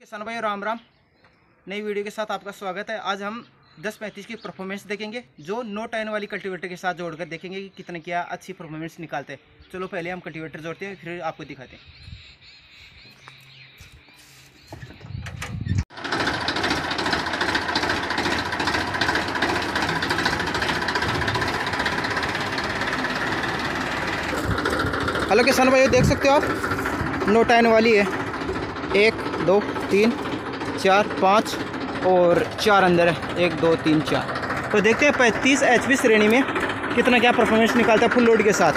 किसान भाई राम राम। नई वीडियो के साथ आपका स्वागत है। आज हम दस पैंतीस की परफॉर्मेंस देखेंगे, जो नो टाइन वाली कल्टीवेटर के साथ जोड़कर देखेंगे कि कितने क्या अच्छी परफॉर्मेंस निकालते हैं। चलो पहले हम कल्टीवेटर जोड़ते हैं, फिर आपको दिखाते हैं। हेलो किसान भाई देख सकते हो आप? नो टाइन वाली है। दो, तीन, चार, पाँच और चार अंदर है। एक, दो, तीन, चार। तो देखते हैं पैंतीस एच श्रेणी में कितना क्या परफॉर्मेंस निकालता है फुल लोड के साथ।